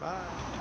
Bye.